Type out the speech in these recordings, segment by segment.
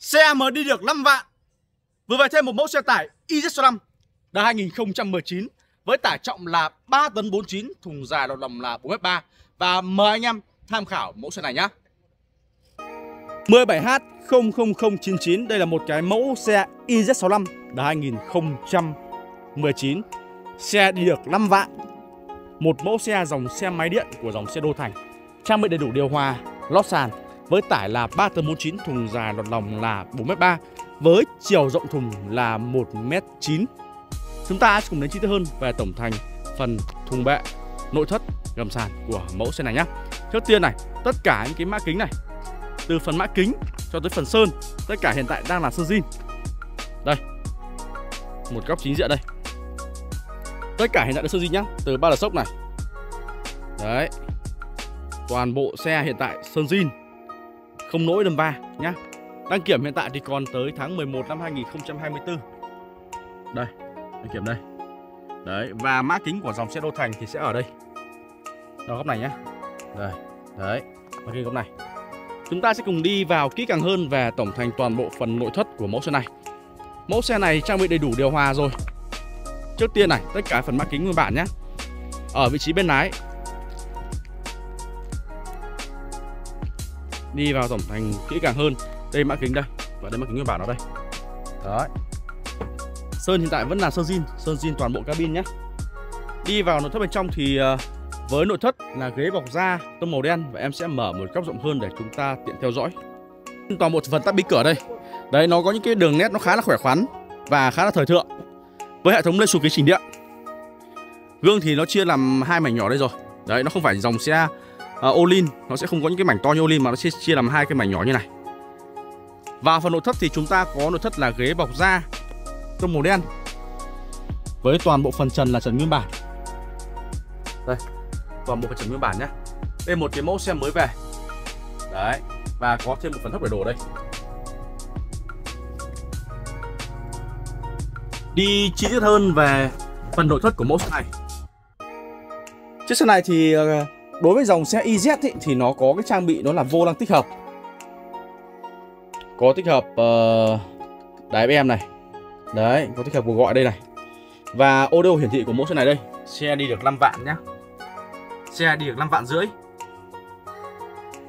Xe mới đi được 5 vạn. Vừa về thêm một mẫu xe tải IZ5 năm 2019 Với tải trọng là 3 tấn 49 Thùng dài đầu lòng là 4m3 Và mời anh em tham khảo mẫu xe này nhé 17H00099 Đây là một cái mẫu xe IZ65 năm 2019 Xe đi được 5 vạn. Một mẫu xe dòng xe máy điện của dòng xe đô thành. Trang bị đầy đủ điều hòa, lót sàn với tải là 3 tấn 49 thùng dài lọt lòng là 4m3 với chiều rộng thùng là 1m9. Chúng ta sẽ cùng đến chi tiết hơn về tổng thành phần thùng bệ, nội thất, gầm sàn của mẫu xe này nhé. Trước tiên này, tất cả những cái mã kính này từ phần mã kính cho tới phần sơn tất cả hiện tại đang là sơn zin. Đây. Một góc chính diện đây. Tất cả hiện tại là sơn zin nhá, từ ba là sốc này. Đấy. Toàn bộ xe hiện tại sơn zin không nỗi đâm va nhá. Đăng kiểm hiện tại thì còn tới tháng 11 năm 2024. Đây, đăng kiểm đây. Đấy, và mã kính của dòng xe đô thành thì sẽ ở đây. Đó góc này nhá. Đây, đấy, mã góc này. Chúng ta sẽ cùng đi vào kỹ càng hơn về tổng thành toàn bộ phần nội thất của mẫu xe này. Mẫu xe này trang bị đầy đủ điều hòa rồi. Trước tiên này, tất cả phần mã kính nguyên bản nhé. Ở vị trí bên lái đi vào tổng thành kỹ càng hơn. Đây, mã kính đây. Và đây mã kính nguyên bản nó đây. Đấy. Sơn hiện tại vẫn là sơn zin. Sơn zin toàn bộ cabin nhé. Đi vào nội thất bên trong thì ờ, với nội thất là ghế bọc da, tông màu đen và em sẽ mở một góc rộng hơn để chúng ta tiện theo dõi. Toàn bộ phần tắp bí cửa đây. Đấy, nó có những cái đường nét nó khá là khỏe khoắn và khá là thời thượng. Với hệ thống lên xuống kính chỉnh điện. Gương thì nó chia làm hai mảnh nhỏ đây rồi. Đấy, nó không phải dòng xe uh, Olin. Nó sẽ không có những cái mảnh to như Olin mà nó sẽ chia làm hai cái mảnh nhỏ như này. Và phần nội thất thì chúng ta có nội thất là ghế bọc da tông màu đen với toàn bộ phần trần là trần nguyên bản. Đây toàn bộ phần trần nguyên bản nhé đây một cái mẫu xe mới về. Đấy và có thêm một phần thấp để đồ đây. Đi chi tiết hơn về phần nội thất của mẫu xe này. Chiếc xe này thì ờ, Đối với dòng xe EZ ý, thì nó có cái trang bị nó là vô lăng tích hợp. Có tích hợp uh, đài FM này. Đấy, có tích hợp cuộc gọi đây này. Và audio hiển thị của mẫu xe này đây. Xe đi được 5 vạn nhá. Xe đi được 5 vạn rưỡi.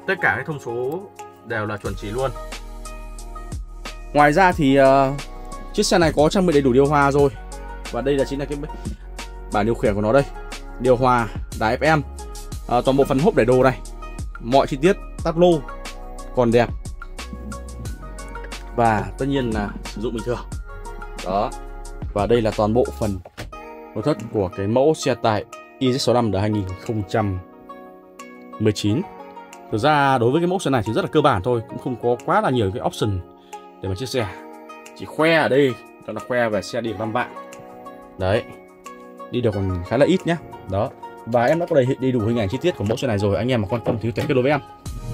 Tất cả các thông số đều là chuẩn chỉ luôn. Ngoài ra thì uh, chiếc xe này có trang bị đầy đủ điều hòa rồi. Và đây là chính là cái bản điều khiển của nó đây. Điều hòa, đài FM à, toàn bộ phần hốp để đồ này. Mọi chi tiết. Tắp lô. Còn đẹp. Và tất nhiên là sử dụng bình thường. Đó. Và đây là toàn bộ phần nội thất của cái mẫu xe tải EZ65 đời 2019 Thực ra đối với cái mẫu xe này thì rất là cơ bản thôi Cũng không có quá là nhiều cái option để mà chia sẻ. Chỉ khoe ở đây đó là khoe về xe điện 5 vạn. Đấy. Đi được còn khá là ít nhá. Đó và em đã có đầy, đầy đủ hình ảnh chi tiết của mẫu xe này rồi. Anh em mà quan tâm thì có thể kết nối với em.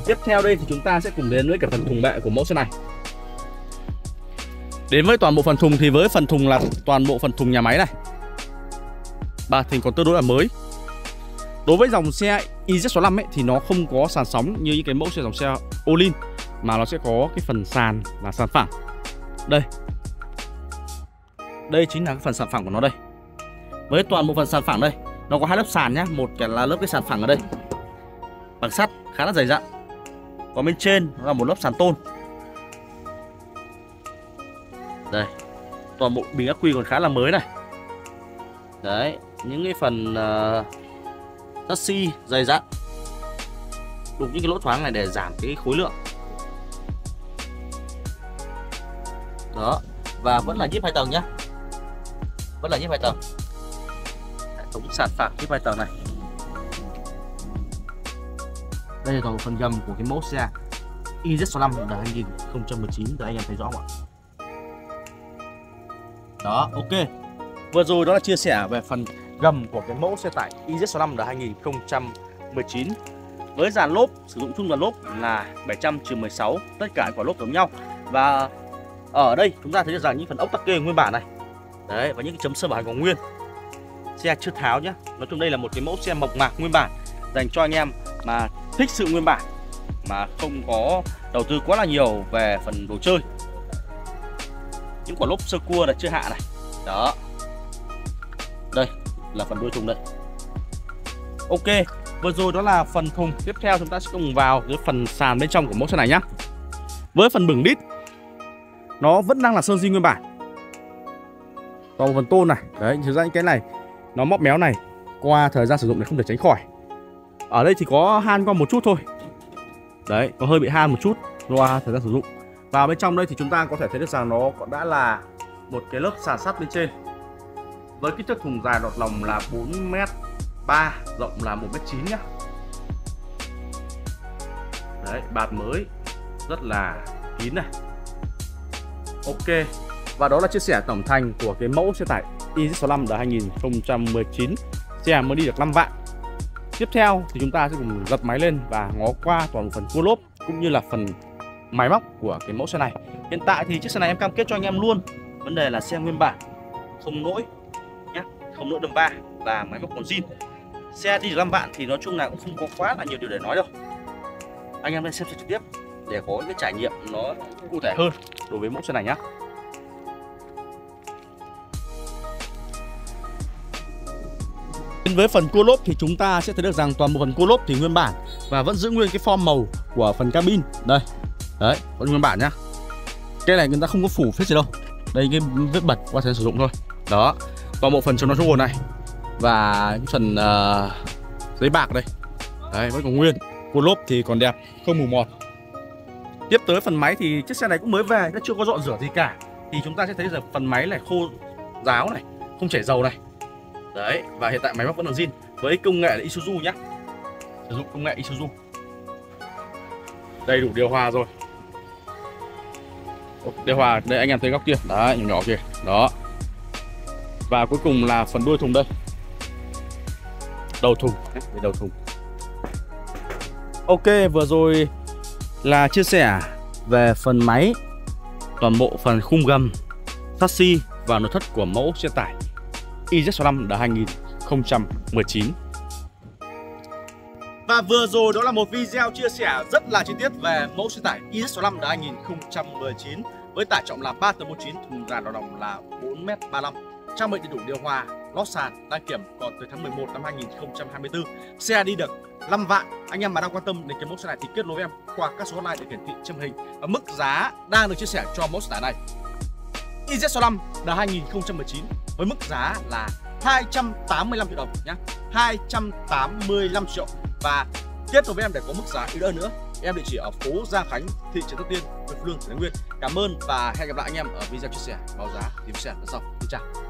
Tiếp theo đây thì chúng ta sẽ cùng đến với cả phần thùng bệ của mẫu xe này. Đến với toàn bộ phần thùng thì với phần thùng là toàn bộ phần thùng nhà máy này. Ba thì còn tương đối là mới. Đối với dòng xe EZ65 ấy thì nó không có sàn sóng như những cái mẫu xe dòng xe Olin mà nó sẽ có cái phần sàn là sàn phẳng. Đây. Đây chính là cái phần sàn phẳng của nó đây. Với toàn bộ phần sàn phẳng đây nó có hai lớp sàn nhá một cái là lớp cái sàn phẳng ở đây. Bằng sắt khá là dày dặn. Còn bên trên là một lớp sàn tôn. Đây toàn bộ bình ắc quy còn khá là mới này. Đấy những cái phần uh, taxi dày dặn. Đục những cái lỗ thoáng này để giảm cái khối lượng. Đó và vẫn là nhíp hai tầng nhá. Vẫn là nhíp hai tầng thống sạt phẳng cái này. Đây là toàn phần gầm của cái mẫu xe IZ65 đời 2019 để anh em thấy rõ không ạ? Đó, ok. Vừa rồi đó là chia sẻ về phần gầm của cái mẫu xe tải IZ65 đời 2019 với dàn lốp, sử dụng chung dàn lốp là 700 16 tất cả quả lốp giống nhau. Và ở đây chúng ta thấy được rằng những phần ốc tắc kê nguyên bản này. Đấy, và những cái chấm sơ bản còn nguyên xe chưa tháo nhá. Nói chung đây là một cái mẫu xe mộc mạc nguyên bản, dành cho anh em mà thích sự nguyên bản, mà không có đầu tư quá là nhiều về phần đồ chơi. Những quả lốp sơ cua là chưa hạ này. Đó. Đây là phần đuôi thùng đây ok, vừa rồi đó là phần thùng. Tiếp theo chúng ta sẽ cùng vào cái phần sàn bên trong của mẫu xe này nhá. Với phần bửng đít, nó vẫn đang là sơn di nguyên bản. Còn phần tôn này, đấy, thực ra những cái này nó móc méo này, qua thời gian sử dụng thì không thể tránh khỏi. Ở đây thì có han qua một chút thôi. Đấy có hơi bị han một chút qua thời gian sử dụng. Và bên trong đây thì chúng ta có thể thấy được rằng nó đã là một cái lớp sàn sắt bên trên. Với kích thước thùng dài đọt lòng là 4 m 3 rộng là 1 m 9 nhá. Đấy, bạt mới rất là kín này. Ok. Và đó là chia sẻ tổng thành của cái mẫu xe tải. EZ65 đời 2019 xe mới đi được 5 vạn. Tiếp theo thì chúng ta sẽ cùng giật máy lên và ngó qua toàn phần cua lốp cũng như là phần máy móc của cái mẫu xe này. Hiện tại thì chiếc xe này em cam kết cho anh em luôn. Vấn đề là xe nguyên bản không lỗi nhé không lỗi đầm ba và máy móc còn zin. Xe đi được 5 vạn thì nói chung là cũng không có quá là nhiều điều để nói đâu. Anh em lên xem trực tiếp để có cái trải nghiệm nó cụ thể hơn đối với mẫu xe này nhé Đến với phần cua lốp thì chúng ta sẽ thấy được rằng toàn bộ phần cua lốp thì nguyên bản và vẫn giữ nguyên cái form màu của phần cabin. Đây đấy vẫn nguyên bản nhá. Cái này người ta không có phủ phết gì đâu. Đây cái vết bật qua thời sử dụng thôi. Đó toàn bộ phần chống nó chống này. Và cái phần uh, giấy bạc đây. Đấy vẫn còn nguyên. Cua lốp thì còn đẹp không mù mọt. Tiếp tới phần máy thì chiếc xe này cũng mới về nó chưa có dọn rửa gì cả. Thì chúng ta sẽ thấy rằng phần máy này khô ráo này không chảy dầu này đấy, và hiện tại máy móc vẫn còn zin với công nghệ là Isuzu nhá. Sử dụng công nghệ Isuzu. Đầy đủ điều hòa rồi. Điều hòa, đây anh em thấy góc kia. Đấy, nhỏ nhỏ kia đó. Và cuối cùng là phần đuôi thùng đây. Đầu thùng. Đầu thùng. Ok, vừa rồi là chia sẻ về phần máy, toàn bộ phần khung gầm, chassis và nội thất của mẫu xe tải. IZ65 đời 2019 và vừa rồi đó là một video chia sẻ rất là chi tiết về mẫu xe tải Iz 65 đời 2019 với tải trọng là 3 tấn 49, thùng dàn đỏ đồng là 4m35, trang bị đầy đủ điều hòa, lót sàn, đăng kiểm còn tới tháng 11 năm 2024. Xe đi được 5 vạn. Anh em mà đang quan tâm đến cái mẫu xe này thì kết nối với em qua các số hotline được hiển thị trên hình. Và mức giá đang được chia sẻ cho mẫu xe tải này. IZ65 đời 2019 với mức giá là 285 triệu đồng nhé 285 triệu. Và kết tục với em để có mức giá ưu đãi nữa, em địa chỉ ở phố Gia Khánh, thị trấn Tất Tiên, huyện Phú Lương, tỉnh Thái Nguyên. Cảm ơn và hẹn gặp lại anh em ở video chia sẻ. Báo giá, tìm xe lần sau. Xin chào.